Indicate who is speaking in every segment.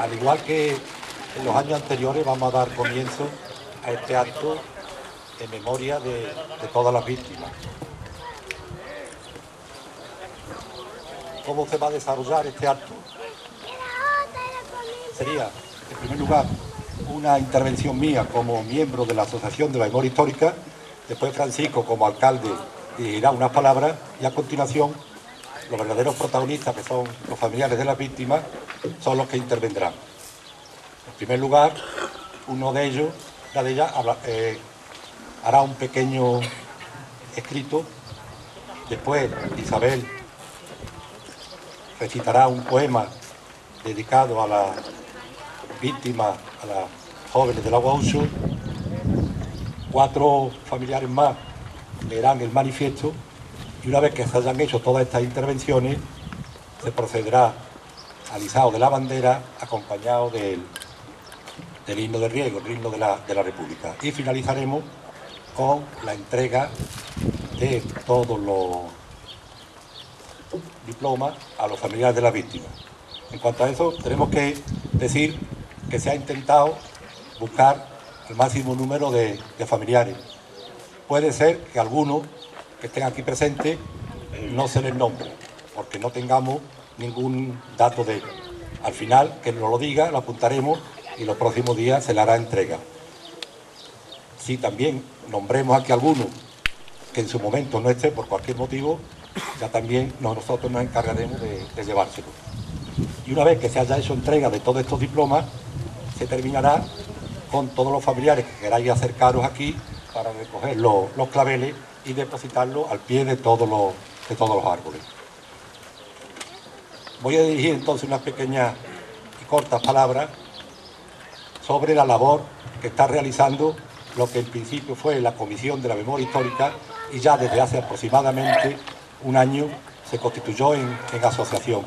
Speaker 1: Al igual que en los años anteriores vamos a dar comienzo a este acto en memoria de, todas las víctimas. ¿Cómo se va a desarrollar este acto? Sería, en primer lugar, una intervención mía como miembro de la Asociación de la Memoria Histórica, después Francisco como alcalde dirigirá unas palabras y a continuación los verdaderos protagonistas, que son los familiares de las víctimas, son los que intervendrán. En primer lugar, uno de ellos, la de ella, eh, hará un pequeño escrito, después Isabel recitará un poema dedicado a las víctimas, a las jóvenes del agua uso, cuatro familiares más leerán el manifiesto y una vez que se hayan hecho todas estas intervenciones, se procederá al izado de la bandera acompañado del, del himno de riego, el himno de la, de la República. Y finalizaremos con la entrega de todos los diplomas a los familiares de las víctimas. En cuanto a eso, tenemos que decir que se ha intentado buscar el máximo número de, de familiares. Puede ser que algunos que estén aquí presentes no se les nombre, porque no tengamos ningún dato de ellos. Al final, que nos lo diga, lo apuntaremos y los próximos días se le hará entrega. Si también nombremos aquí alguno que en su momento no esté por cualquier motivo, ya también nosotros nos encargaremos de, de llevárselo. Y una vez que se haya hecho entrega de todos estos diplomas, se terminará con todos los familiares que queráis acercaros aquí para recoger los claveles y depositarlo al pie de todos los, de todos los árboles. Voy a dirigir entonces unas pequeñas y cortas palabras sobre la labor que está realizando lo que en principio fue la Comisión de la Memoria Histórica y ya desde hace aproximadamente un año se constituyó en, en asociación.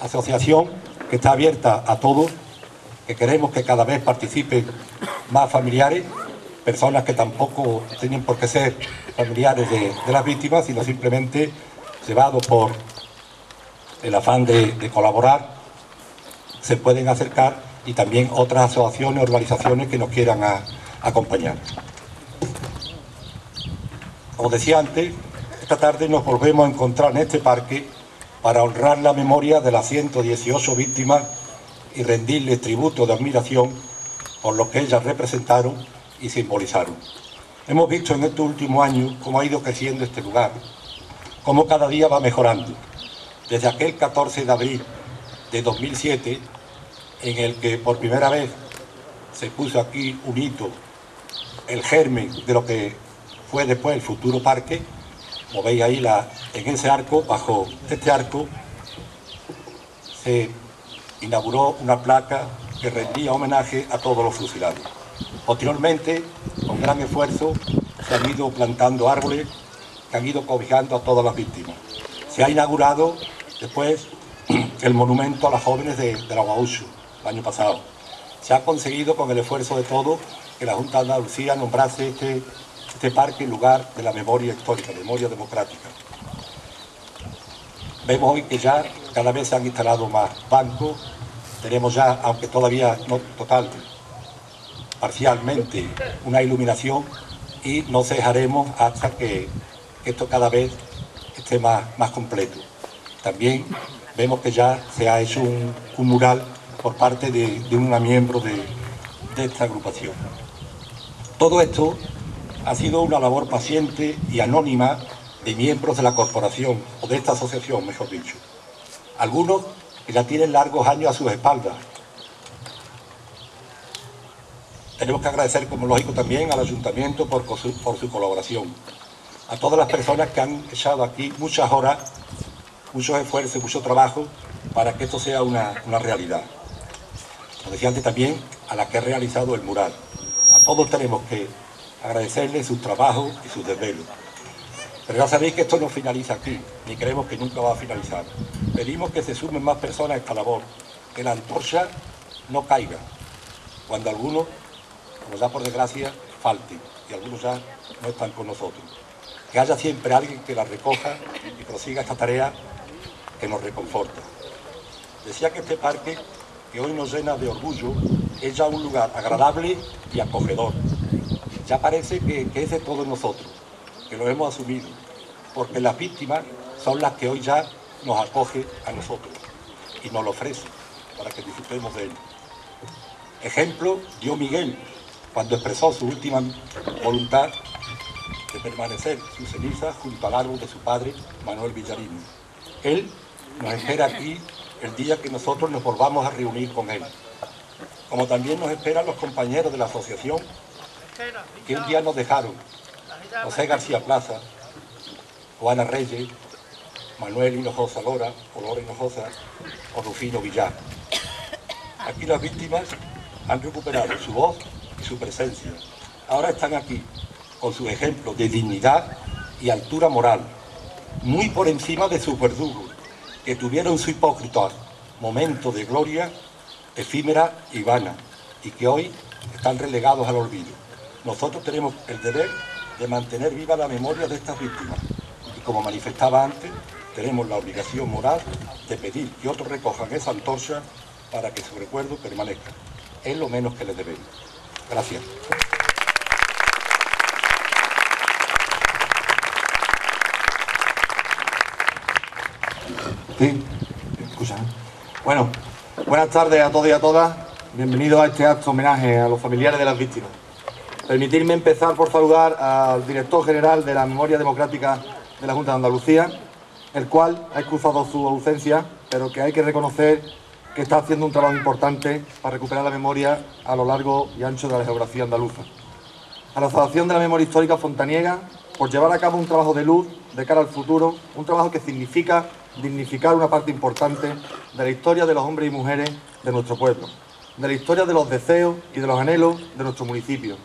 Speaker 1: Asociación que está abierta a todos, que queremos que cada vez participen más familiares personas que tampoco tienen por qué ser familiares de, las víctimas, sino simplemente llevados por el afán de, colaborar, se pueden acercar y también otras asociaciones, organizaciones que nos quieran acompañar. Como decía antes, esta tarde nos volvemos a encontrar en este parque para honrar la memoria de las 118 víctimas y rendirles tributo de admiración por lo que ellas representaron y simbolizaron. Hemos visto en estos últimos años cómo ha ido creciendo este lugar, cómo cada día va mejorando. Desde aquel 14 de abril de 2007, en el que por primera vez se puso aquí un hito, el germen de lo que fue después el futuro parque, como veis ahí en ese arco, bajo este arco, se inauguró una placa que rendía homenaje a todos los fusilados. Posteriormente, con gran esfuerzo, se han ido plantando árboles que han ido cobijando a todas las víctimas. Se ha inaugurado después el monumento a las jóvenes de, la Guaucho, el año pasado. Se ha conseguido con el esfuerzo de todos que la Junta de Andalucía nombrase este, este parque lugar de la memoria histórica, memoria democrática. Vemos hoy que ya cada vez se han instalado más bancos, tenemos ya, aunque todavía no total, parcialmente una iluminación y no cejaremos hasta que esto cada vez esté más, más completo. También vemos que ya se ha hecho un, mural por parte de, de una miembro de, de esta agrupación. Todo esto ha sido una labor paciente y anónima de miembros de la corporación, o de esta asociación, mejor dicho. Algunos que ya tienen largos años a sus espaldas. Tenemos que agradecer, como lógico, también al ayuntamiento por, su, su colaboración. A todas las personas que han echado aquí muchas horas, muchos esfuerzos, mucho trabajo para que esto sea una, realidad. Como decía antes también, a la que ha realizado el mural. A todos tenemos que agradecerles sus trabajos y sus desvelos. Pero ya sabéis que esto no finaliza aquí, ni creemos que nunca va a finalizar. Pedimos que se sumen más personas a esta labor, que la antorcha no caiga, cuando algunos, como ya por desgracia, falten, y algunos ya no están con nosotros. Que haya siempre alguien que la recoja y prosiga esta tarea que nos reconforta. Decía que este parque que hoy nos llena de orgullo es ya un lugar agradable y acogedor. Ya parece que, que es de todos nosotros, que lo hemos asumido, porque las víctimas son las que hoy ya nos acoge a nosotros y nos lo ofrece para que disfrutemos de él. Ejemplo dio Miguel cuando expresó su última voluntad de permanecer su ceniza junto al árbol de su padre, Manuel Villarino. Él nos espera aquí el día que nosotros nos volvamos a reunir con él. Como también nos esperan los compañeros de la asociación que un día nos dejaron, José García Plaza, Juana Reyes, Manuel Hinojosa Lora, o Lora Hinojosa, o Rufino Villar. Aquí las víctimas han recuperado su voz y su presencia. Ahora están aquí con su ejemplo de dignidad y altura moral, muy por encima de sus verdugos, que tuvieron su hipócrita momento de gloria efímera y vana, y que hoy están relegados al olvido. Nosotros tenemos el deber de mantener viva la memoria de estas víctimas, y como manifestaba antes, tenemos la obligación moral de pedir que otros recojan esa antorcha para que su recuerdo permanezca. Es lo menos que les debemos. Gracias.
Speaker 2: Sí, escucha. Bueno, buenas tardes a todos y a todas. Bienvenidos a este acto homenaje a los familiares de las víctimas. Permitirme empezar por saludar al director general de la Memoria Democrática de la Junta de Andalucía, el cual ha excusado su ausencia, pero que hay que reconocer que está haciendo un trabajo importante para recuperar la memoria a lo largo y ancho de la geografía andaluza. A la Asociación de la Memoria Histórica Fontaniega, por llevar a cabo un trabajo de luz de cara al futuro, un trabajo que significa dignificar una parte importante de la historia de los hombres y mujeres de nuestro pueblo, de la historia de los deseos y de los anhelos de nuestro municipio,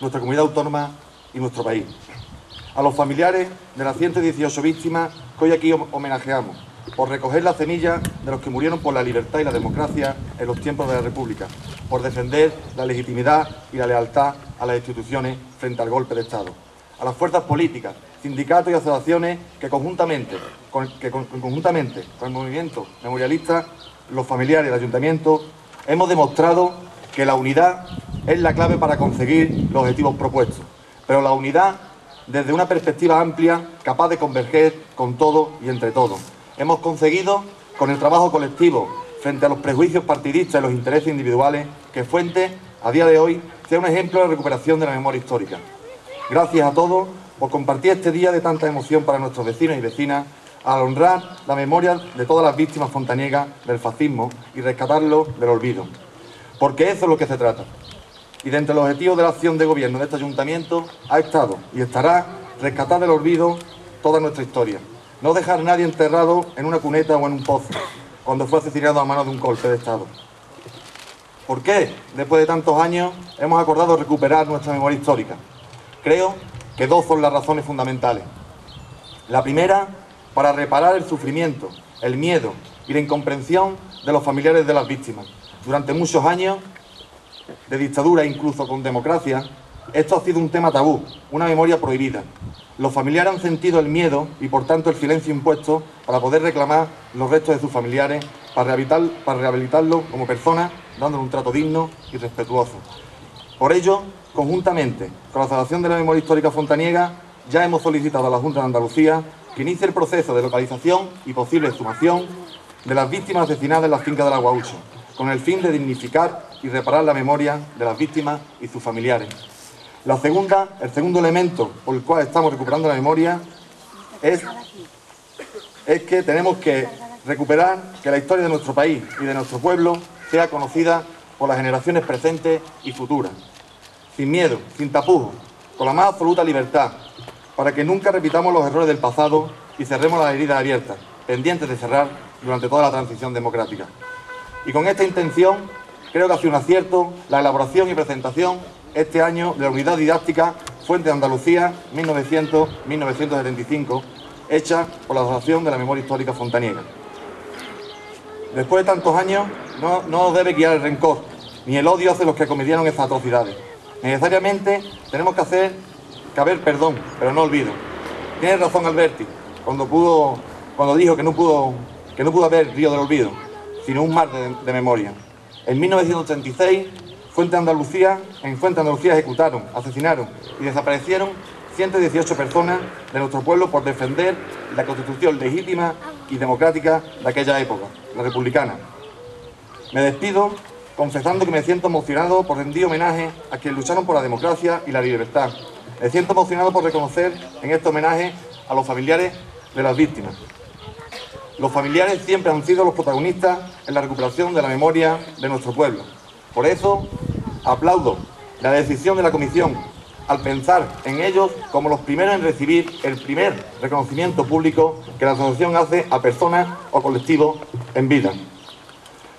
Speaker 2: nuestra comunidad autónoma y nuestro país. A los familiares de las 118 víctimas que hoy aquí homenajeamos, por recoger la semilla de los que murieron por la libertad y la democracia en los tiempos de la República, por defender la legitimidad y la lealtad a las instituciones frente al golpe de Estado. A las fuerzas políticas, sindicatos y asociaciones que conjuntamente con, que conjuntamente con el movimiento memorialista, los familiares del ayuntamiento, hemos demostrado que la unidad es la clave para conseguir los objetivos propuestos. Pero la unidad desde una perspectiva amplia, capaz de converger con todo y entre todos. Hemos conseguido, con el trabajo colectivo, frente a los prejuicios partidistas y los intereses individuales, que Fuente, a día de hoy, sea un ejemplo de recuperación de la memoria histórica. Gracias a todos por compartir este día de tanta emoción para nuestros vecinos y vecinas al honrar la memoria de todas las víctimas fontaniegas del fascismo y rescatarlo del olvido. Porque eso es lo que se trata. Y de entre los objetivos de la acción de gobierno de este ayuntamiento ha estado y estará rescatar del olvido toda nuestra historia. No dejar a nadie enterrado en una cuneta o en un pozo cuando fue asesinado a manos de un golpe de Estado. ¿Por qué, después de tantos años, hemos acordado recuperar nuestra memoria histórica? Creo que dos son las razones fundamentales. La primera para reparar el sufrimiento, el miedo y la incomprensión de los familiares de las víctimas. Durante muchos años de dictadura, incluso con democracia, esto ha sido un tema tabú, una memoria prohibida. Los familiares han sentido el miedo y por tanto el silencio impuesto para poder reclamar los restos de sus familiares, para, para rehabilitarlos como personas, dándole un trato digno y respetuoso. Por ello, conjuntamente con la Asociación de la Memoria Histórica Fontaniega, ya hemos solicitado a la Junta de Andalucía que inicie el proceso de localización y posible exhumación de las víctimas asesinadas en la finca del Aguaucho, con el fin de dignificar y reparar la memoria de las víctimas y sus familiares. La segunda, el segundo elemento por el cual estamos recuperando la memoria es, es que tenemos que recuperar que la historia de nuestro país y de nuestro pueblo sea conocida por las generaciones presentes y futuras, sin miedo, sin tapujos, con la más absoluta libertad, para que nunca repitamos los errores del pasado y cerremos las heridas abiertas, pendientes de cerrar durante toda la transición democrática. Y con esta intención, creo que ha sido un acierto la elaboración y presentación este año de la unidad didáctica Fuente de Andalucía 1900-1975, hecha por la Asociación de la Memoria Histórica Fontaniega. Después de tantos años, no, no debe guiar el rencor, ni el odio hacia los que cometieron estas atrocidades. Necesariamente tenemos que hacer caber perdón, pero no olvido. Tiene razón Alberti cuando pudo, cuando dijo que no pudo, que no pudo haber río del olvido, sino un mar de, memoria. En 1936, Fuente Andalucía, en Fuente Andalucía ejecutaron, asesinaron y desaparecieron 118 personas de nuestro pueblo por defender la constitución legítima y democrática de aquella época, la republicana. Me despido confesando que me siento emocionado por rendir homenaje a quienes lucharon por la democracia y la libertad. Me siento emocionado por reconocer en este homenaje a los familiares de las víctimas. Los familiares siempre han sido los protagonistas en la recuperación de la memoria de nuestro pueblo. Por eso, aplaudo la decisión de la Comisión al pensar en ellos como los primeros en recibir el primer reconocimiento público que la asociación hace a personas o colectivos en vida.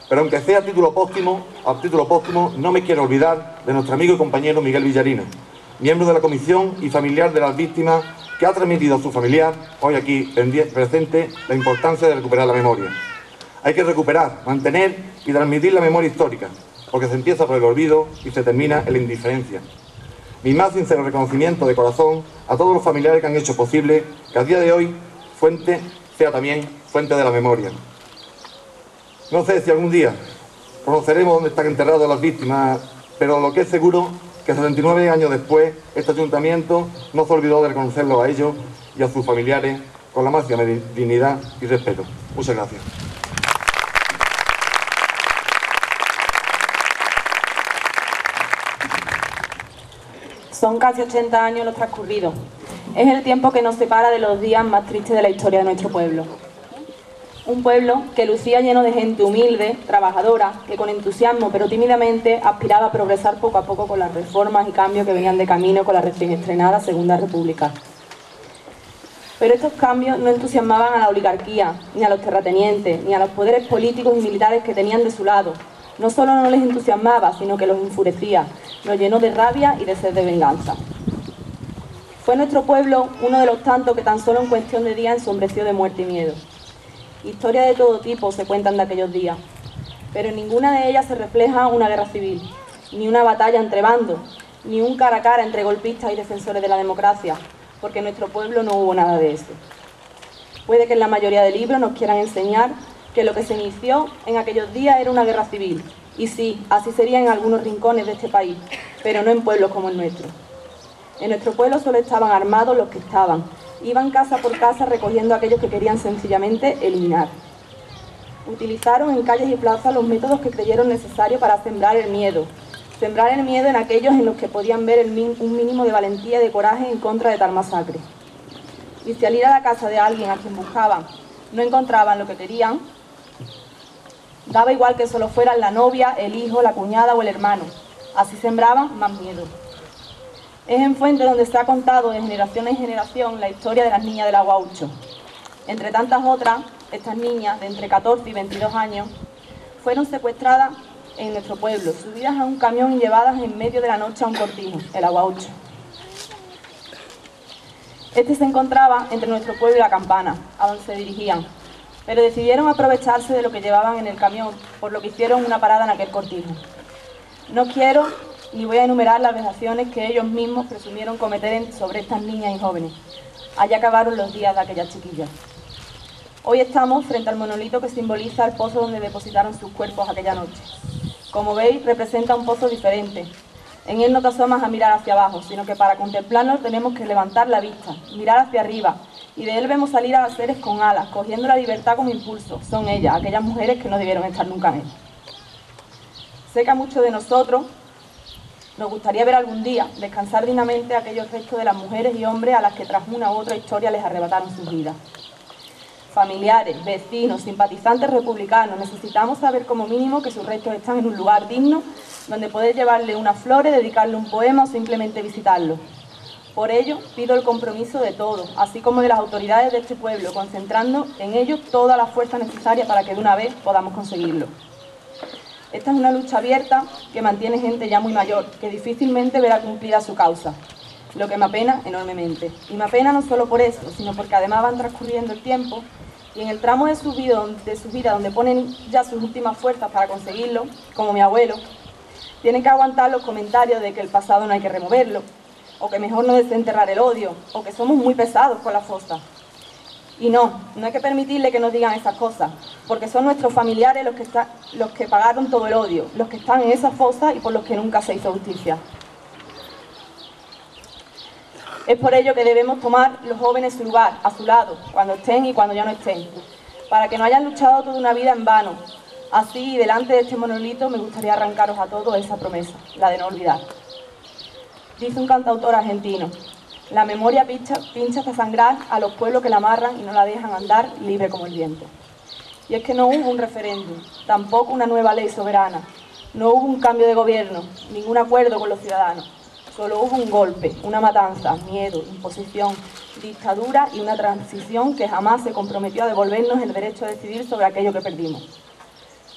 Speaker 2: Pero aunque sea a título póstumo, a título póstumo, no me quiero olvidar de nuestro amigo y compañero Miguel Villarino, miembro de la comisión y familiar de las víctimas, que ha transmitido a su familiar, hoy aquí presente, la importancia de recuperar la memoria. Hay que recuperar, mantener y transmitir la memoria histórica, porque se empieza por el olvido y se termina en la indiferencia. Mi más sincero reconocimiento de corazón a todos los familiares que han hecho posible que a día de hoy Fuente sea también fuente de la memoria. No sé si algún día conoceremos dónde están enterradas las víctimas, pero lo que es seguro que 79 años después este ayuntamiento no se olvidó de reconocerlo a ellos y a sus familiares con la máxima dignidad y respeto. Muchas gracias.
Speaker 3: Son casi 80 años los transcurridos. Es el tiempo que nos separa de los días más tristes de la historia de nuestro pueblo. Un pueblo que lucía lleno de gente humilde, trabajadora, que con entusiasmo pero tímidamente aspiraba a progresar poco a poco con las reformas y cambios que venían de camino con la recién estrenada Segunda República. Pero estos cambios no entusiasmaban a la oligarquía, ni a los terratenientes, ni a los poderes políticos y militares que tenían de su lado. No solo no les entusiasmaba, sino que los enfurecía, los llenó de rabia y de sed de venganza. Fue nuestro pueblo uno de los tantos que tan solo en cuestión de días ensombreció de muerte y miedo. Historias de todo tipo se cuentan de aquellos días, pero en ninguna de ellas se refleja una guerra civil, ni una batalla entre bandos, ni un cara a cara entre golpistas y defensores de la democracia, porque en nuestro pueblo no hubo nada de eso. Puede que en la mayoría de libros nos quieran enseñar que lo que se inició en aquellos días era una guerra civil, y sí, así sería en algunos rincones de este país, pero no en pueblos como el nuestro. En nuestro pueblo solo estaban armados los que estaban, Iban casa por casa recogiendo a aquellos que querían sencillamente eliminar. Utilizaron en calles y plazas los métodos que creyeron necesarios para sembrar el miedo. Sembrar el miedo en aquellos en los que podían ver un mínimo de valentía y de coraje en contra de tal masacre. Y si al ir a la casa de alguien a quien buscaban no encontraban lo que querían, daba igual que solo fueran la novia, el hijo, la cuñada o el hermano. Así sembraban más miedo. Es en Fuente donde se ha contado de generación en generación la historia de las niñas del agua 8. Entre tantas otras, estas niñas de entre 14 y 22 años fueron secuestradas en nuestro pueblo, subidas a un camión y llevadas en medio de la noche a un cortijo, el agua 8. Este se encontraba entre nuestro pueblo y la campana, a donde se dirigían, pero decidieron aprovecharse de lo que llevaban en el camión, por lo que hicieron una parada en aquel cortijo. No quiero y voy a enumerar las vejaciones que ellos mismos presumieron cometer sobre estas niñas y jóvenes. Allá acabaron los días de aquellas chiquillas. Hoy estamos frente al monolito que simboliza el pozo donde depositaron sus cuerpos aquella noche. Como veis, representa un pozo diferente. En él no te asomas a mirar hacia abajo, sino que para contemplarlo tenemos que levantar la vista, mirar hacia arriba, y de él vemos salir a seres con alas, cogiendo la libertad como impulso. Son ellas, aquellas mujeres que no debieron estar nunca en él. Sé que a muchos de nosotros nos gustaría ver algún día descansar dignamente aquellos restos de las mujeres y hombres a las que tras una u otra historia les arrebataron sus vidas. Familiares, vecinos, simpatizantes republicanos, necesitamos saber como mínimo que sus restos están en un lugar digno donde poder llevarle unas flores, dedicarle un poema o simplemente visitarlo. Por ello, pido el compromiso de todos, así como de las autoridades de este pueblo, concentrando en ellos toda la fuerza necesaria para que de una vez podamos conseguirlo. Esta es una lucha abierta que mantiene gente ya muy mayor, que difícilmente verá cumplida su causa, lo que me apena enormemente. Y me apena no solo por eso, sino porque además van transcurriendo el tiempo y en el tramo de su vida donde ponen ya sus últimas fuerzas para conseguirlo, como mi abuelo, tienen que aguantar los comentarios de que el pasado no hay que removerlo, o que mejor no desenterrar el odio, o que somos muy pesados con la fosa. Y no, no hay que permitirle que nos digan esas cosas, porque son nuestros familiares los que, está, los que pagaron todo el odio, los que están en esas fosas y por los que nunca se hizo justicia. Es por ello que debemos tomar los jóvenes su lugar, a su lado, cuando estén y cuando ya no estén, para que no hayan luchado toda una vida en vano. Así, delante de este monolito, me gustaría arrancaros a todos esa promesa, la de no olvidar. Dice un cantautor argentino, la memoria pincha, pincha hasta sangrar a los pueblos que la amarran y no la dejan andar libre como el viento. Y es que no hubo un referéndum, tampoco una nueva ley soberana, no hubo un cambio de gobierno, ningún acuerdo con los ciudadanos. Solo hubo un golpe, una matanza, miedo, imposición, dictadura y una transición que jamás se comprometió a devolvernos el derecho a decidir sobre aquello que perdimos.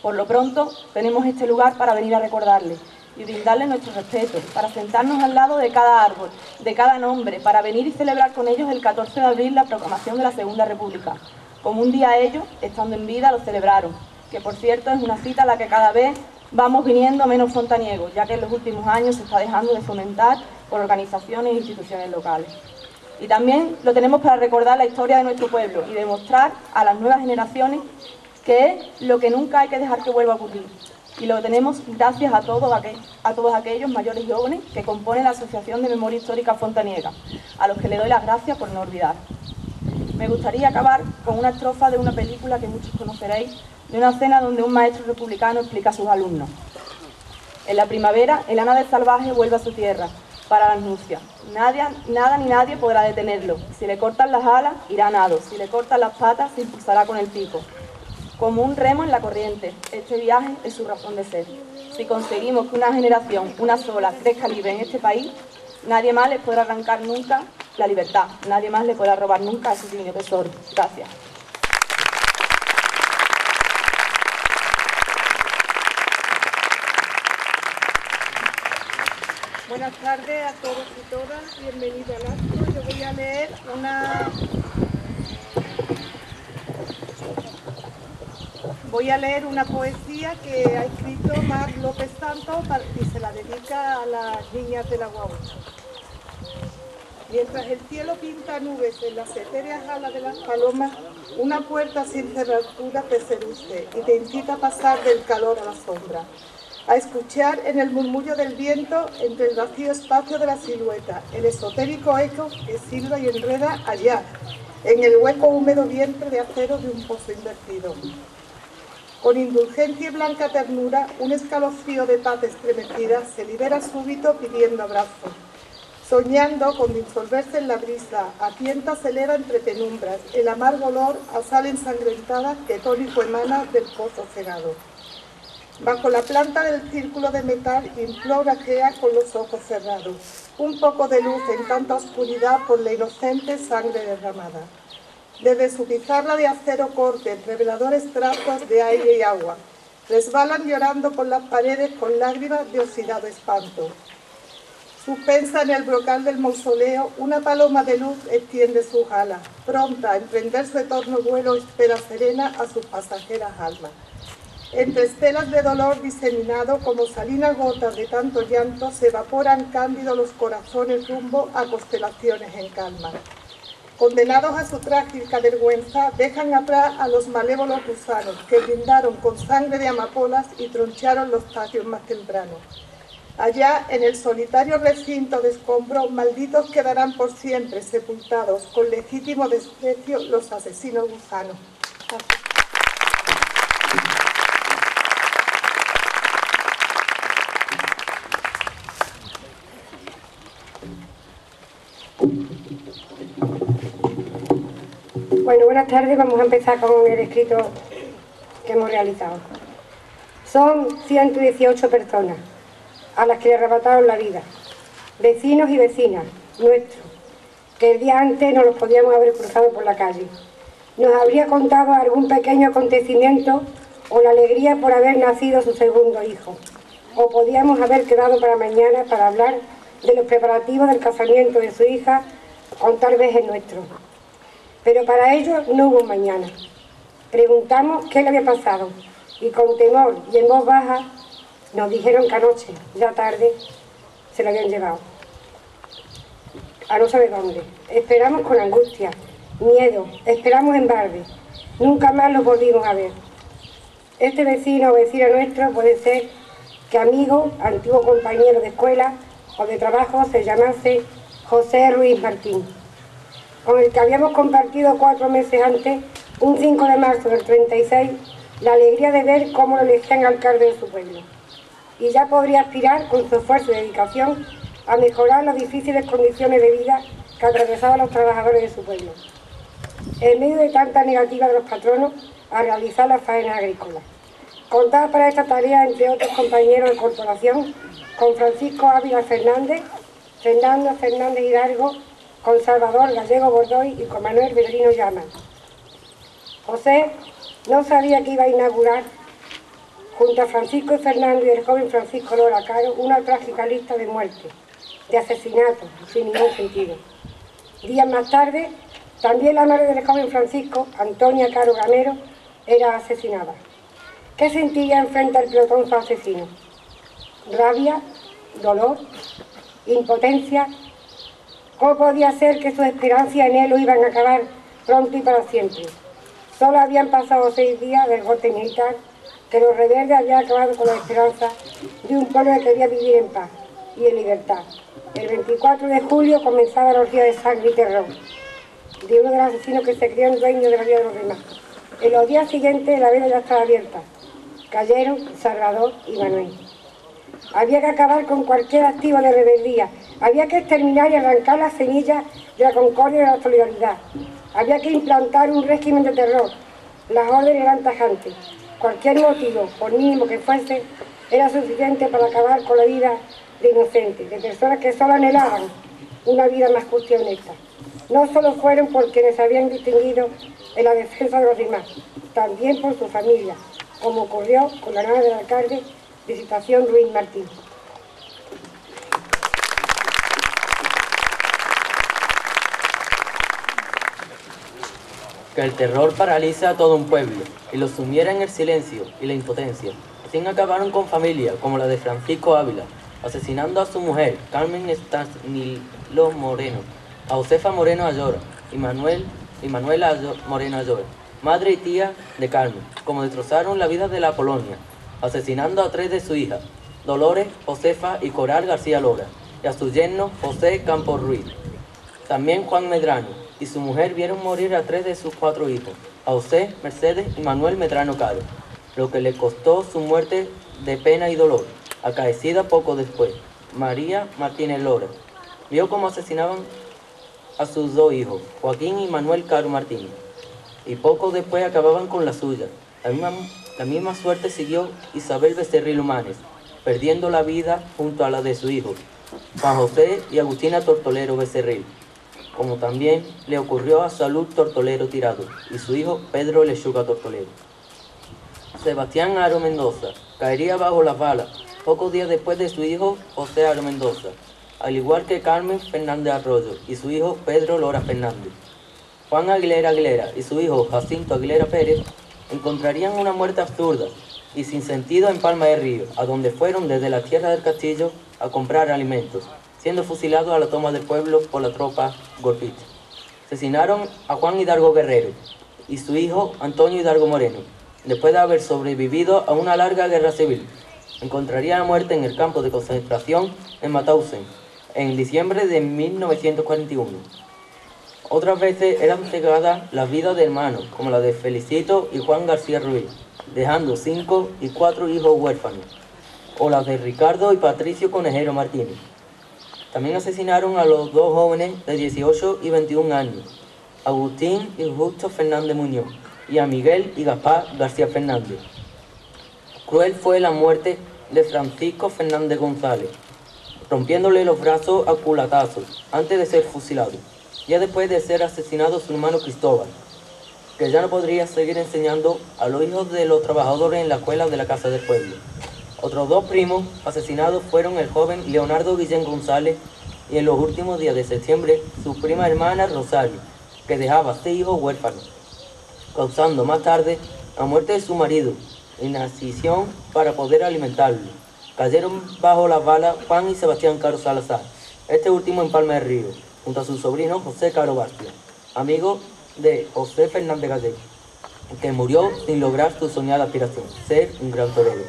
Speaker 3: Por lo pronto, tenemos este lugar para venir a recordarle y brindarle nuestro respeto, para sentarnos al lado de cada árbol, de cada nombre, para venir y celebrar con ellos el 14 de abril la proclamación de la Segunda República. Como un día ellos, estando en vida, lo celebraron, que por cierto es una cita a la que cada vez vamos viniendo menos fontaniegos, ya que en los últimos años se está dejando de fomentar por organizaciones e instituciones locales. Y también lo tenemos para recordar la historia de nuestro pueblo y demostrar a las nuevas generaciones que es lo que nunca hay que dejar que vuelva a ocurrir. Y lo tenemos gracias a todos, aquellos mayores y jóvenes que componen la Asociación de Memoria Histórica Fontaniega, a los que le doy las gracias por no olvidar. Me gustaría acabar con una estrofa de una película que muchos conoceréis, de una escena donde un maestro republicano explica a sus alumnos. En la primavera, el ana del salvaje vuelve a su tierra, para las nupcias. Nadie, nada ni nadie podrá detenerlo. Si le cortan las alas, irá a nado. Si le cortan las patas, se impulsará con el pico. Como un remo en la corriente, este viaje es su razón de ser. Si conseguimos que una generación, una sola, crezca libre en este país, nadie más le podrá arrancar nunca la libertad. Nadie más le podrá robar nunca ese divino tesoro. Gracias.
Speaker 4: Buenas tardes a todos y todas, bienvenidos al acto. Yo voy a leer una voy a leer una poesía que ha escrito Mar López Santos y se la dedica a las niñas de la. Mientras el cielo pinta nubes en las etéreas alas de las palomas, una puerta sin cerradura te seduce y te incita a pasar del calor a la sombra a escuchar en el murmullo del viento entre el vacío espacio de la silueta, el esotérico eco que silba y enreda allá, en el hueco húmedo vientre de acero de un pozo invertido. Con indulgencia y blanca ternura, un escalofrío de paz estremecida se libera súbito pidiendo abrazo. Soñando con disolverse en la brisa, a tienta se eleva entre penumbras el amargo olor a sal ensangrentada que tónico emana del pozo cegado. Bajo la planta del círculo de metal implora Gea con los ojos cerrados, un poco de luz en tanta oscuridad por la inocente sangre derramada. Su pizarra de acero corte reveladores trazos de aire y agua. Resbalan llorando por las paredes con lágrimas de oxidado espanto. Suspensa en el brocal del mausoleo, una paloma de luz extiende sus alas. Pronta a emprender su eterno vuelo, espera serena a sus pasajeras almas. Entre estelas de dolor diseminado, como salinas gotas de tanto llanto, se evaporan cándidos los corazones rumbo a constelaciones en calma. Condenados a su trágica vergüenza, dejan atrás a los malévolos gusanos que brindaron con sangre de amapolas y troncharon los patios más tempranos. Allá, en el solitario recinto de escombros, malditos quedarán por siempre sepultados con legítimo desprecio los asesinos gusanos.
Speaker 5: Bueno, buenas tardes. Vamos a empezar con el escrito que hemos realizado. Son 118 personas a las que le arrebataron la vida, vecinos y vecinas nuestros, que el día antes no los podíamos haber cruzado por la calle. Nos habría contado algún pequeño acontecimiento o la alegría por haber nacido su segundo hijo. O podíamos haber quedado para mañana para hablar de los preparativos del casamiento de su hija con tal vez el nuestro. Pero para ellos no hubo mañana. Preguntamos qué le había pasado y con temor y en voz baja nos dijeron que anoche, ya tarde, se lo habían llevado. A no saber dónde. Esperamos con angustia Miedo, esperamos en Barbe. Nunca más lo volvimos a ver. Este vecino o vecina nuestro puede ser que amigo, antiguo compañero de escuela o de trabajo se llamase José Ruiz Martín, con el que habíamos compartido cuatro meses antes, un 5 de marzo del 36, la alegría de ver cómo lo elegían alcalde de su pueblo. Y ya podría aspirar, con su esfuerzo y dedicación, a mejorar las difíciles condiciones de vida que atravesaban los trabajadores de su pueblo. En medio de tanta negativa de los patronos a realizar las faenas agrícolas. Contaba para esta tarea, entre otros compañeros de corporación, con Francisco Ávila Fernández, Fernando Fernández Hidalgo, con Salvador Gallego Bordoy y con Manuel Bellerino Llama. José no sabía que iba a inaugurar, junto a Francisco Fernando y el joven Francisco Lora Caro, una trágica lista de muertes, de asesinatos, sin ningún sentido. Días más tarde, también la madre del joven Francisco, Antonia Caro Gamero, era asesinada. ¿Qué sentía enfrente al pelotón su asesino? Rabia, dolor, impotencia. ¿Cómo podía ser que sus esperanzas él lo iban a acabar pronto y para siempre? Solo habían pasado seis días del golpe militar que los rebeldes habían acabado con la esperanza de un pueblo que quería vivir en paz y en libertad. El 24 de julio comenzaban los días de sangre y terror de uno de los asesinos que se crió en dueño de la vida de los demás. En los días siguientes la veda ya estaba abierta. Cayeron Salvador y Manuel. Había que acabar con cualquier activo de rebeldía. Había que exterminar y arrancar las semillas de la concordia y de la solidaridad. Había que implantar un régimen de terror. Las órdenes eran tajantes. Cualquier motivo, por mínimo que fuese, era suficiente para acabar con la vida de inocentes, de personas que solo anhelaban una vida más justa y honesta. No solo fueron por quienes habían distinguido en la defensa de los demás, también por su familia, como ocurrió con la nave del alcalde de Situación Ruiz Martín.
Speaker 6: Que el terror paraliza a todo un pueblo y lo sumiera en el silencio y la impotencia. Así acabaron con familias como la de Francisco Ávila, asesinando a su mujer, Carmen Estanilo Moreno, a Josefa Moreno Ayora y Manuel y Manuela Moreno Ayora, madre y tía de Carmen, como destrozaron la vida de la Polonia, asesinando a tres de su hija, Dolores, Josefa y Coral García Lora, y a su yerno José Campos Ruiz. También Juan Medrano y su mujer vieron morir a tres de sus cuatro hijos, a José, Mercedes y Manuel Medrano Caro, lo que le costó su muerte de pena y dolor, acaecida poco después. María Martínez Lora vio cómo asesinaban a sus dos hijos, Joaquín y Manuel Caro Martínez, y poco después acababan con la suya. Misma, la misma suerte siguió Isabel Becerril Humanes, perdiendo la vida junto a la de su hijo, Juan José y Agustina Tortolero Becerril, como también le ocurrió a Salud Tortolero Tirado y su hijo Pedro Lechuga Tortolero. Sebastián Aro Mendoza caería bajo las balas pocos días después de su hijo José Aro Mendoza, al igual que Carmen Fernández Arroyo y su hijo Pedro Lora Fernández. Juan Aguilera Aguilera y su hijo Jacinto Aguilera Pérez encontrarían una muerte absurda y sin sentido en Palma de Río, a donde fueron desde la tierra del castillo a comprar alimentos, siendo fusilados a la toma del pueblo por la tropa golpista. Asesinaron a Juan Hidalgo Guerrero y su hijo Antonio Hidalgo Moreno, después de haber sobrevivido a una larga guerra civil. Encontraría la muerte en el campo de concentración en Mauthausen, en diciembre de 1941. Otras veces eran cegadas las vidas de hermanos, como la de Felicito y Juan García Ruiz, dejando cinco y cuatro hijos huérfanos, o las de Ricardo y Patricio Conejero Martínez. También asesinaron a los dos jóvenes de 18 y 21 años, Agustín y Justo Fernández Muñoz, y a Miguel y Gaspar García Fernández. Cruel fue la muerte de Francisco Fernández González, rompiéndole los brazos a culatazos antes de ser fusilado, ya después de ser asesinado su hermano Cristóbal, que ya no podría seguir enseñando a los hijos de los trabajadores en la escuela de la Casa del Pueblo. Otros dos primos asesinados fueron el joven Leonardo Guillén González y en los últimos días de septiembre su prima hermana Rosario, que dejaba seis hijos huérfanos, causando más tarde la muerte de su marido, inacción para poder alimentarlo. Cayeron bajo las balas Juan y Sebastián Caro Salazar, este último en Palma del Río, junto a su sobrino José Caro Bastia, amigo de José Fernández Gallego, que murió sin lograr su soñada aspiración, ser un gran torero.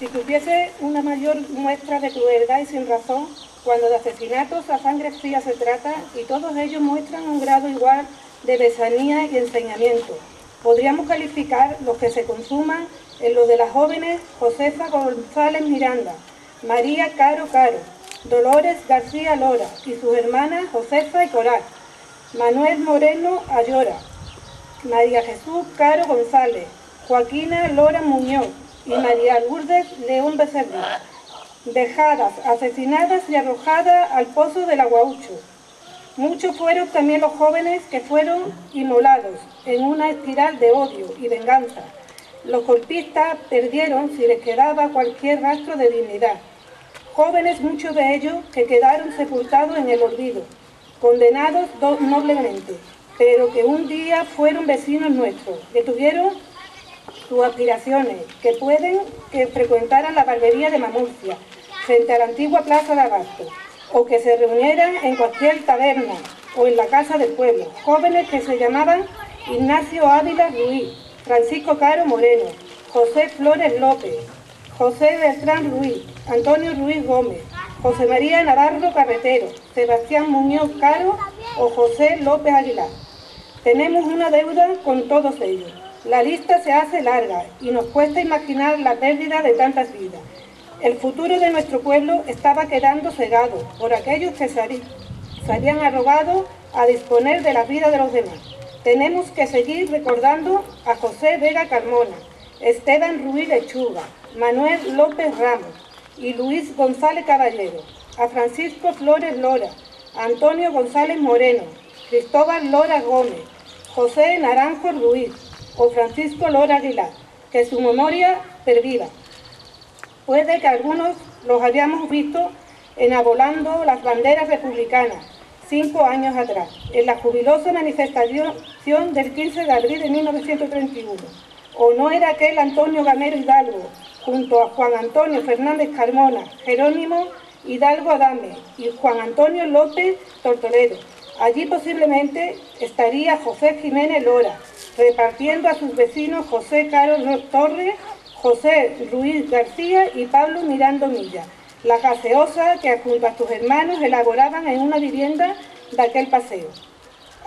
Speaker 7: Si tuviese una mayor muestra de crueldad y sin razón, cuando de asesinatos a sangre fría se trata y todos ellos muestran un grado igual de besanía y enseñamiento, podríamos calificar los que se consuman en lo de las jóvenes Josefa González Miranda, María Caro Caro, Dolores García Lora y sus hermanas Josefa y Coral, Manuel Moreno Ayora, María Jesús Caro González, Joaquina Lora Muñoz y María Lourdes León Becerril, dejadas, asesinadas y arrojadas al pozo del Aguaucho. Muchos fueron también los jóvenes que fueron inmolados en una espiral de odio y venganza. Los golpistas perdieron si les quedaba cualquier rastro de dignidad. Jóvenes, muchos de ellos, que quedaron sepultados en el olvido, condenados noblemente, pero que un día fueron vecinos nuestros, que tuvieron sus aspiraciones, que pueden que frecuentaran la barbería de Mamurcia, frente a la antigua plaza de Abasto, o que se reunieran en cualquier taberna o en la casa del pueblo, jóvenes que se llamaban Ignacio Ávila Ruiz, Francisco Caro Moreno, José Flores López, José Beltrán Ruiz, Antonio Ruiz Gómez, José María Navarro Carretero, Sebastián Muñoz Caro o José López Aguilar. Tenemos una deuda con todos ellos. La lista se hace larga y nos cuesta imaginar la pérdida de tantas vidas. El futuro de nuestro pueblo estaba quedando cegado por aquellos que se habían arrogado a disponer de la vida de los demás. Tenemos que seguir recordando a José Vega Carmona, Esteban Ruiz Lechuga, Manuel López Ramos y Luis González Caballero, a Francisco Flores Lora, Antonio González Moreno, Cristóbal Lora Gómez, José Naranjo Ruiz o Francisco Lora Aguilar, que su memoria perviva. Puede que algunos los hayamos visto enabolando las banderas republicanas cinco años atrás, en la jubilosa manifestación del 15 de abril de 1931. ¿O no era aquel Antonio Gamero Hidalgo, junto a Juan Antonio Fernández Carmona, Jerónimo Hidalgo Adame y Juan Antonio López Tortoredo? Allí posiblemente estaría José Jiménez Lora, repartiendo a sus vecinos José Caro Torres José Ruiz García y Pablo Mirando Milla, la gaseosa que junto a sus hermanos elaboraban en una vivienda de aquel paseo.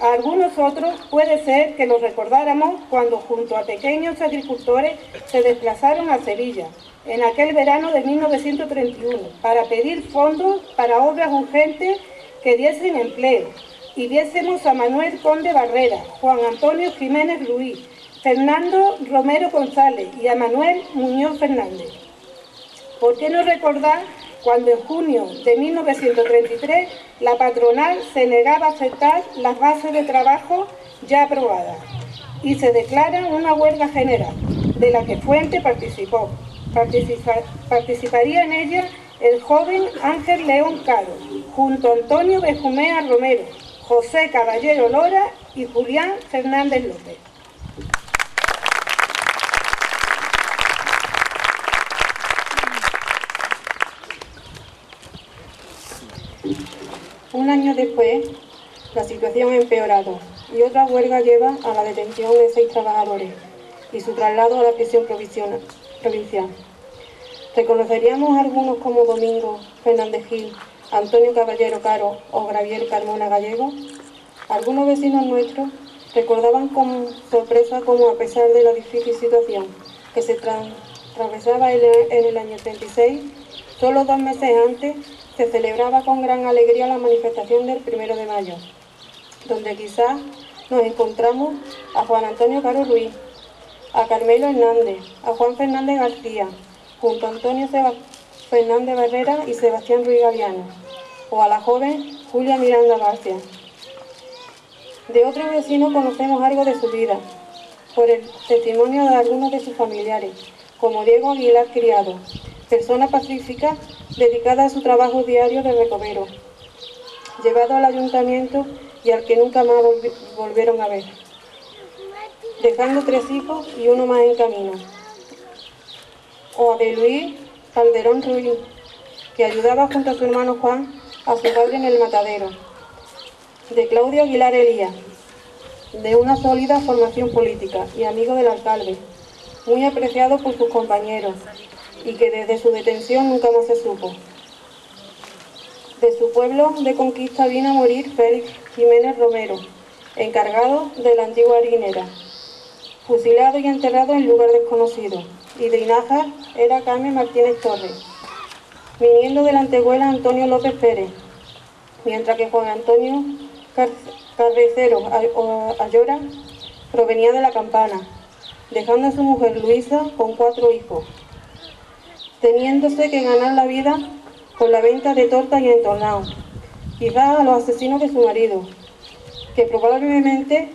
Speaker 7: A algunos otros puede ser que los recordáramos cuando junto a pequeños agricultores se desplazaron a Sevilla en aquel verano de 1931 para pedir fondos para obras urgentes que diesen empleo y viésemos a Manuel Conde Barrera, Juan Antonio Jiménez Luis, Fernando Romero González y a Manuel Muñoz Fernández. ¿Por qué no recordar cuando en junio de 1933 la patronal se negaba a aceptar las bases de trabajo ya aprobadas y se declara una huelga general, de la que Fuente participó. participaría en ella el joven Ángel León Caro, junto a Antonio Bejumea Romero, José Caballero Lora y Julián Fernández López. Un año después, la situación ha empeorado y otra huelga lleva a la detención de seis trabajadores y su traslado a la prisión provincial. Reconoceríamos a algunos como Domingo Fernández Gil, Antonio Caballero Caro o Gravier Carmona Gallego. Algunos vecinos nuestros recordaban con sorpresa cómo a pesar de la difícil situación que se atravesaba en el año 36, solo dos meses antes se celebraba con gran alegría la manifestación del primero de mayo, donde quizás nos encontramos a Juan Antonio Caro Ruiz, a Carmelo Hernández, a Juan Fernández García, junto a Antonio Fernández Barrera y Sebastián Ruiz Galeano, o a la joven Julia Miranda García. De otros vecinos conocemos algo de su vida, por el testimonio de algunos de sus familiares, como Diego Aguilar Criado, persona pacífica dedicada a su trabajo diario de recobero, llevado al ayuntamiento y al que nunca más volvieron a ver, dejando tres hijos y uno más en camino. O de Luis Calderón Ruiz,
Speaker 8: que ayudaba junto a su hermano Juan a su padre en el matadero. De Claudio Aguilar Elías, de una sólida formación política y amigo del alcalde, muy apreciado por sus compañeros y que desde su detención nunca más se supo. De su pueblo de conquista vino a morir Félix Jiménez Romero, encargado de la antigua harinera, fusilado y enterrado en lugar desconocido, y de Inájar era Carmen Martínez Torres, viniendo de la antehuela Antonio López Pérez, mientras que Juan Antonio Carrecero Ayora provenía de la campana, dejando a su mujer Luisa con cuatro hijos, teniéndose que ganar la vida con la venta de tortas y entornados, quizás a los asesinos de su marido, que probablemente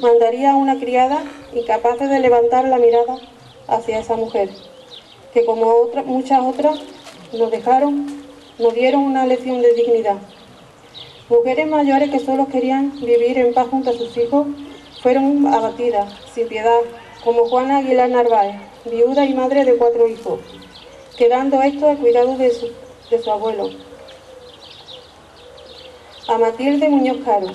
Speaker 8: mandaría a una criada incapaz de levantar la mirada hacia esa mujer, que como muchas otras nos dejaron, nos dieron una lección de dignidad. Mujeres mayores que solo querían vivir en paz junto a sus hijos fueron abatidas sin piedad, como Juana Aguilar Narváez, viuda y madre de cuatro hijos, quedando esto al cuidado de su, de su abuelo. A Matilde Muñoz Caro,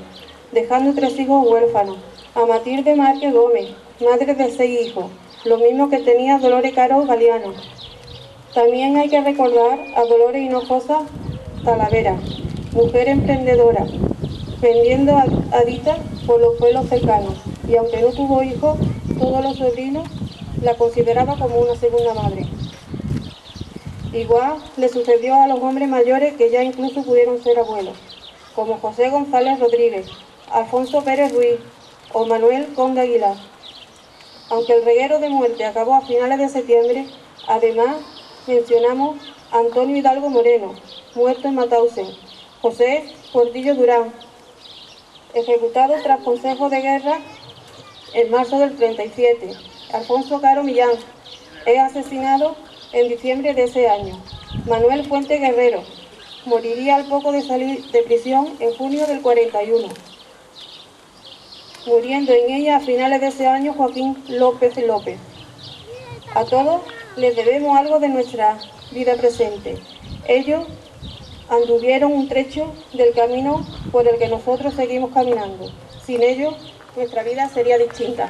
Speaker 8: dejando tres hijos huérfanos. A Matilde Márquez Gómez, madre de seis hijos, lo mismo que tenía Dolores Caro Galeano. También hay que recordar a Dolores Hinojosa Talavera, mujer emprendedora, vendiendo aditas por los pueblos cercanos. Y aunque no tuvo hijos, todos los sobrinos la consideraba como una segunda madre. Igual le sucedió a los hombres mayores que ya incluso pudieron ser abuelos, como José González Rodríguez, Alfonso Pérez Ruiz o Manuel Conde Aguilar. Aunque el reguero de muerte acabó a finales de septiembre, además mencionamos Antonio Hidalgo Moreno, muerto en Matausen, José Portillo Durán, ejecutado tras consejo de guerra en marzo del 37, Alfonso Caro Millán, es asesinado en diciembre de ese año, Manuel Fuente Guerrero, moriría al poco de salir de prisión en junio del 41 muriendo en ella a finales de ese año Joaquín López López. A todos les debemos algo de nuestra vida presente. Ellos anduvieron un trecho del camino por el que nosotros seguimos caminando. Sin ellos, nuestra vida sería distinta.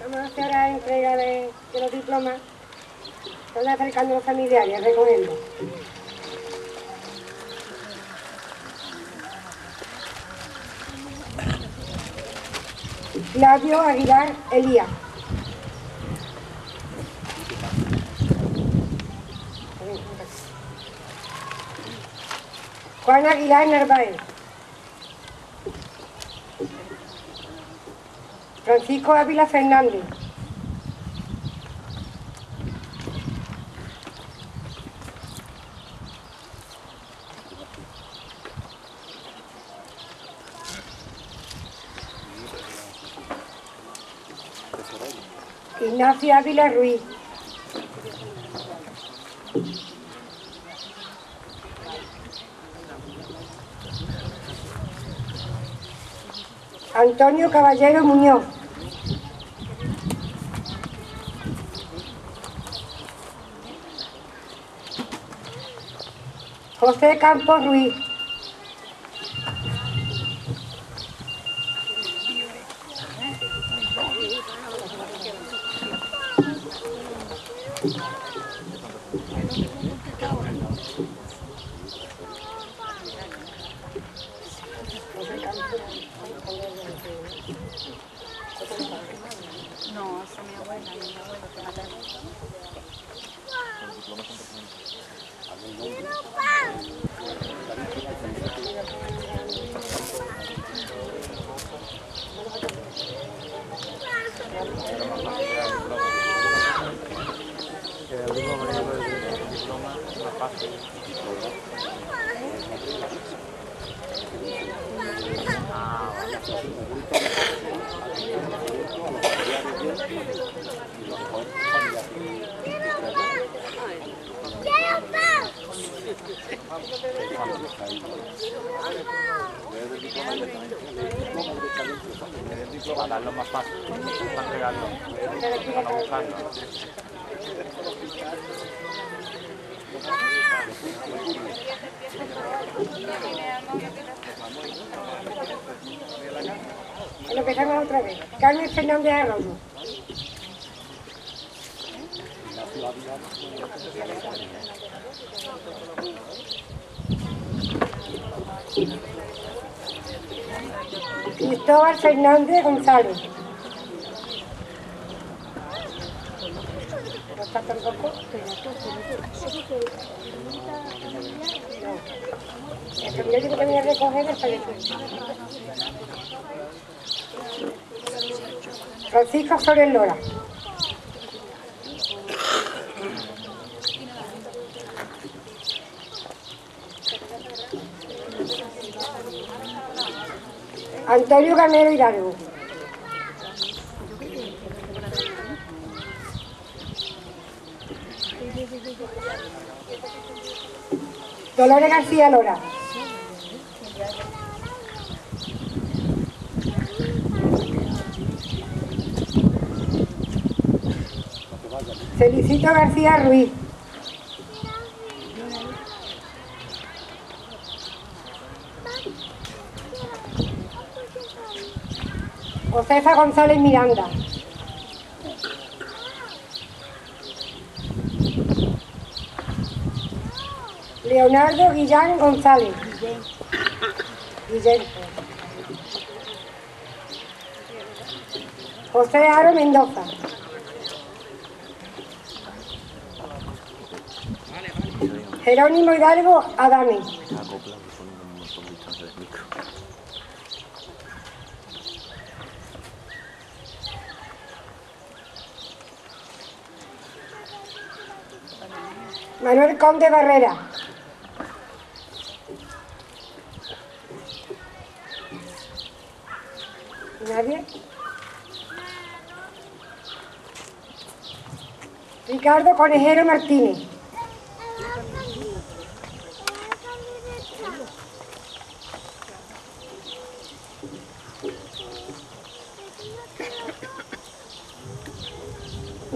Speaker 5: Vamos a hacer la entrega de, los diplomas. Están acercando los familiares, recogiendo. Flavio Aguilar Elías. Juan Aguilar Narváez. Francisco Ávila Fernández. Ignacio Ávila Ruiz. Antonio Caballero Muñoz. José Campos Ruiz. Fernández Arroyo. Cristóbal Fernández González. ¿No está que a recoger. Francisco Flores Lora. Antonio Gamero Hidalgo. Dolores García Lora. Felicito García Ruiz. Josefa González Miranda. Leonardo Guillán González. Guillén. José Aro Mendoza. Jerónimo Hidalgo Adame. Manuel Conde Barrera. ¿Nadie? Ricardo Conejero Martínez.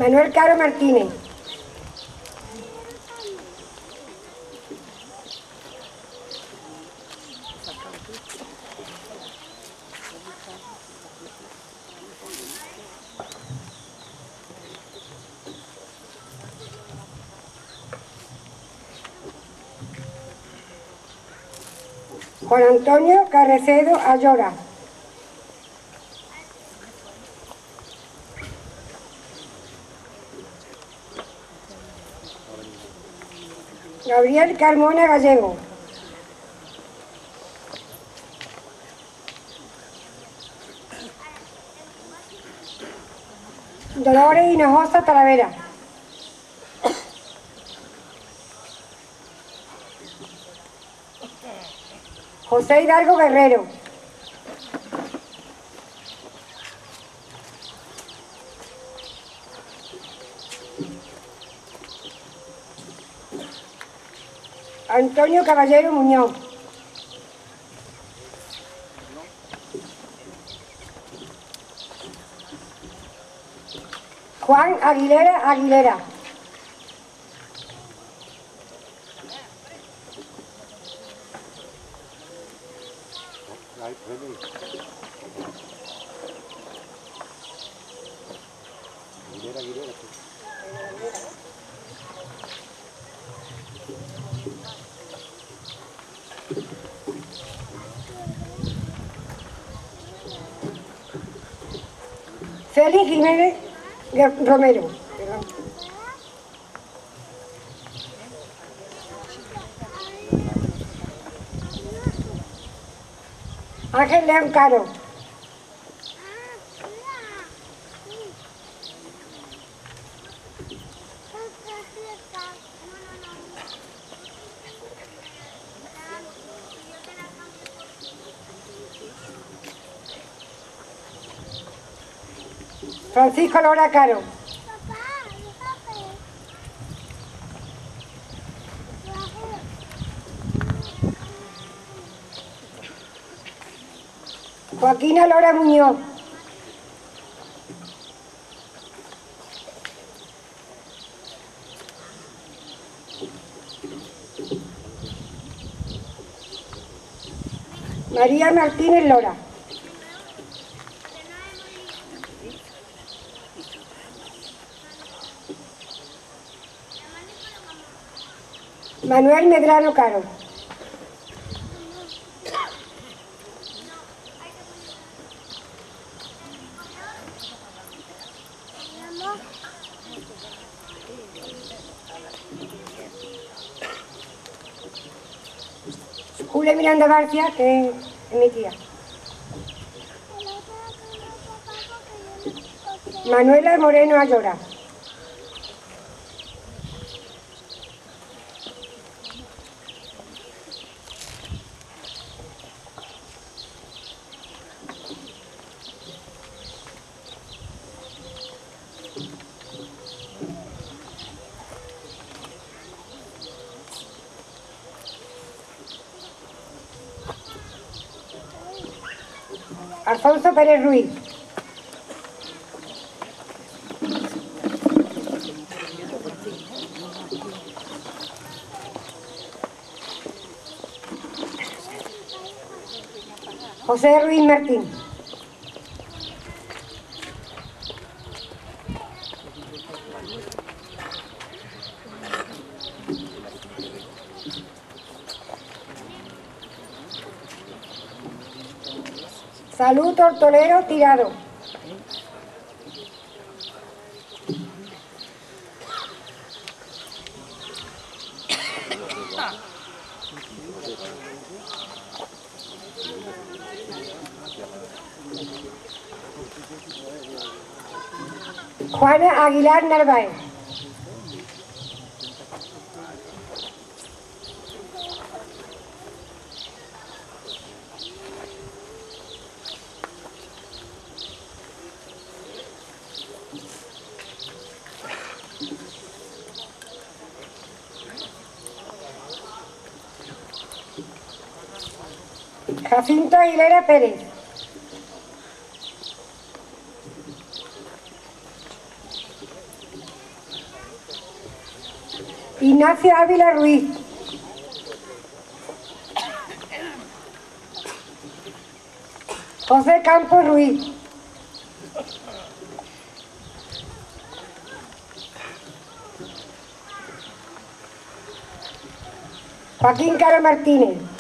Speaker 5: Manuel Caro Martínez. Juan Antonio Carrecedo Ayora. Gabriel Carmona Gallego. Dolores Hinojosa Talavera. José Hidalgo Guerrero. Antonio Caballero Muñoz. Juan Aguilera Aguilera. Félix Jiménez Romero. perdón. Ángel León Caro. Francisco Lora Caro. Joaquina Lora Muñoz. María Martínez Lora. Manuel Medrano Caro. Julia Miranda García, que es mi tía. Manuela Moreno Ayora. Alfonso Pérez Ruiz. José Ruiz Martín. Salud Tortolero Tirado. Juana Aguilar Narváez. Jacinto Aguilera Pérez. Ignacio Ávila Ruiz. José Campos Ruiz. Joaquín Caro Martínez.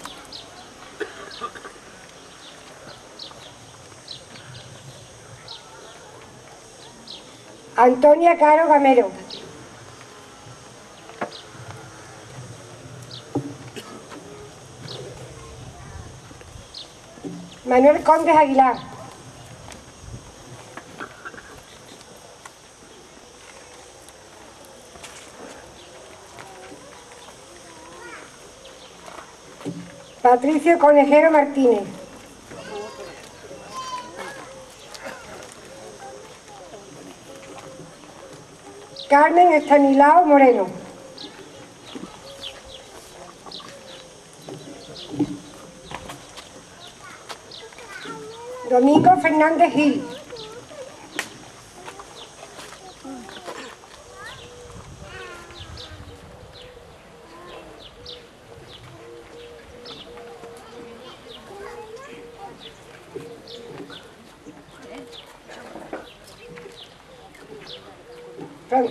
Speaker 5: Antonia Caro Gamero. Manuel Condes Aguilar. Patricio Conejero Martínez. Carmen Estanilao Moreno. Domingo Fernández Gil.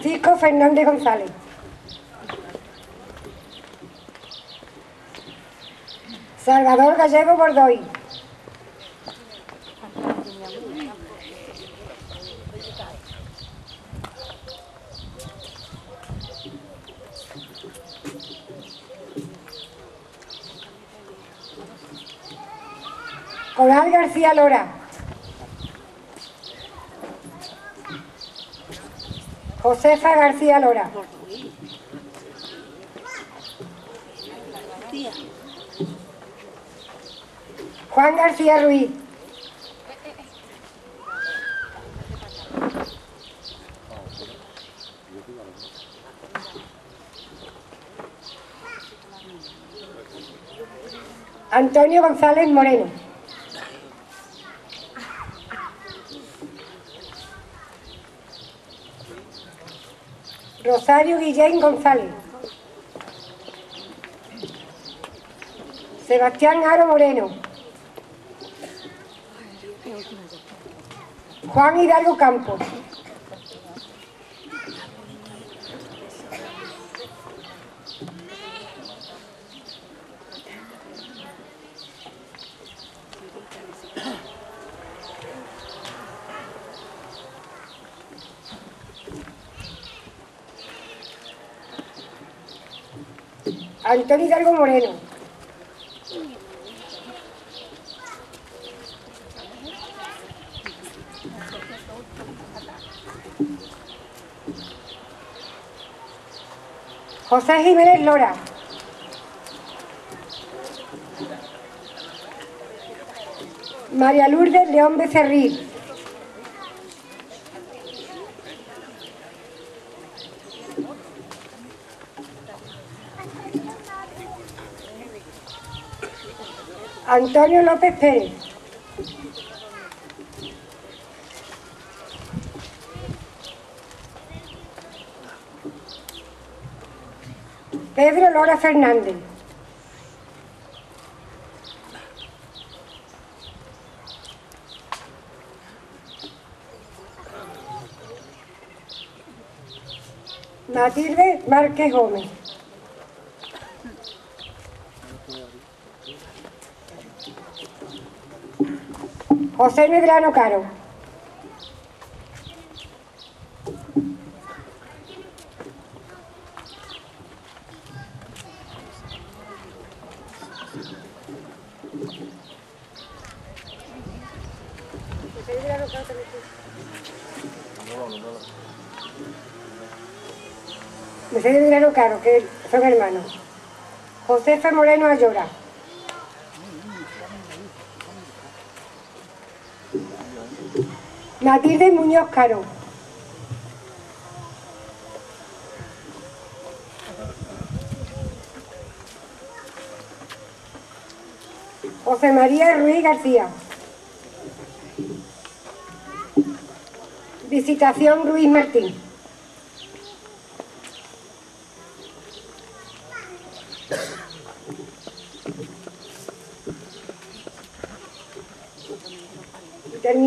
Speaker 5: Francisco Fernández González. Salvador Gallego Bordoy. Coral García Lora. Josefa García Lora. Juan García Ruiz. Antonio González Moreno. Rosario Guillén González. Sebastián Aro Moreno. Juan Hidalgo Campos. Antonio Hidalgo Moreno. José Jiménez Lora. María Lourdes León Becerril. Antonio López Pérez. Pedro Lora Fernández. Matilde Márquez Gómez. José Medrano Caro. Mercedes Medrano Caro, que son hermanos. Josefa Moreno Ayora. Matilde Muñoz Caro. José María Ruiz García. Visitación Ruiz Martín.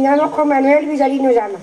Speaker 5: Y terminamos con Manuel Villarino Llama.